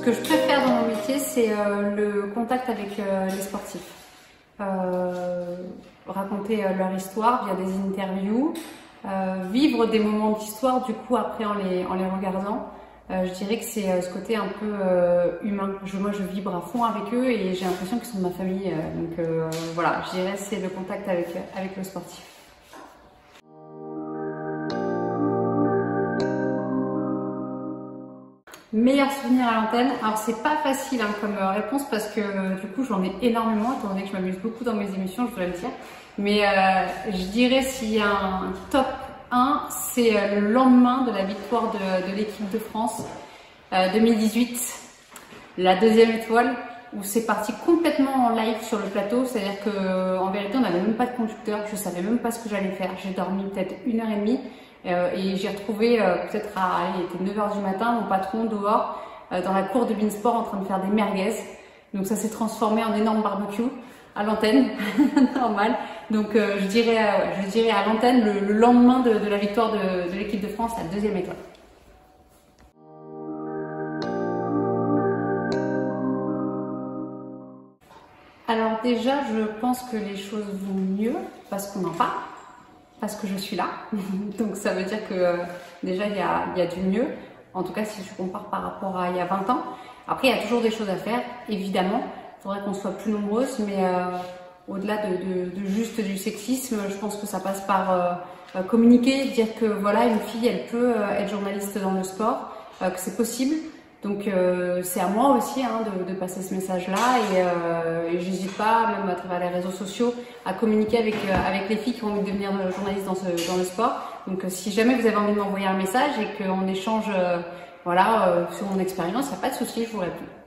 Ce que je préfère dans mon métier, c'est euh, le contact avec euh, les sportifs. Euh, raconter leur histoire via des interviews, vivre des moments d'histoire du coup après en les, en les regardant. Je dirais que c'est ce côté un peu humain. Moi, je vibre à fond avec eux et j'ai l'impression qu'ils sont de ma famille. donc voilà, je dirais c'est le contact avec, avec le sportif. Meilleur souvenir à l'antenne. Alors c'est pas facile hein, comme euh, réponse parce que euh, du coup j'en ai énormément étant donné que je m'amuse beaucoup dans mes émissions, je dois le dire. Mais euh, je dirais s'il y a un top 1, c'est euh, le lendemain de la victoire de, de l'équipe de France euh, 2018, la deuxième étoile où c'est parti complètement en live sur le plateau, c'est-à-dire que en vérité on n'avait même pas de conducteur, je savais même pas ce que j'allais faire. J'ai dormi peut-être une heure et demie et j'ai retrouvé euh, peut-être à il était 9h du matin mon patron dehors euh, dans la cour de Beansport en train de faire des merguez. Donc ça s'est transformé en énorme barbecue à l'antenne, normal. Donc euh, je dirais euh, je dirais à l'antenne le, le lendemain de, de la victoire de, de l'équipe de France, la deuxième étoile. Alors déjà, je pense que les choses vont mieux parce qu'on en parle, parce que je suis là. Donc ça veut dire que euh, déjà, il y a, y a du mieux. En tout cas, si je compare par rapport à il y a 20 ans. Après, il y a toujours des choses à faire, évidemment. Il faudrait qu'on soit plus nombreuses, mais euh, au-delà de, de- de juste du sexisme, je pense que ça passe par euh, euh, communiquer, dire que voilà, une fille, elle peut euh, être journaliste dans le sport, que c'est possible. Donc euh, c'est à moi aussi hein, de, passer ce message-là et, euh, j'hésite pas, même à travers les réseaux sociaux, à communiquer avec, euh, avec les filles qui ont envie de devenir journalistes dans, ce, dans le sport. Donc euh, si jamais vous avez envie de m'envoyer un message et qu'on échange voilà, sur mon expérience, il n'y a pas de souci, je vous réponds.